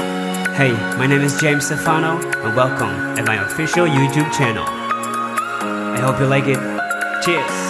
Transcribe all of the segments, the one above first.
Hey, my name is James Stefano, and welcome at my official YouTube channel. I hope you like it. Cheers!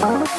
Thank